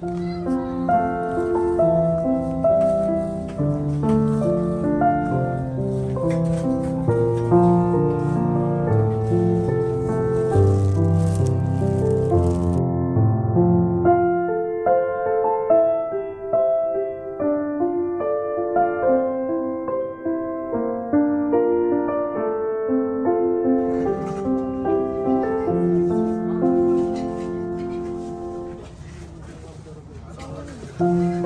Música 嗯。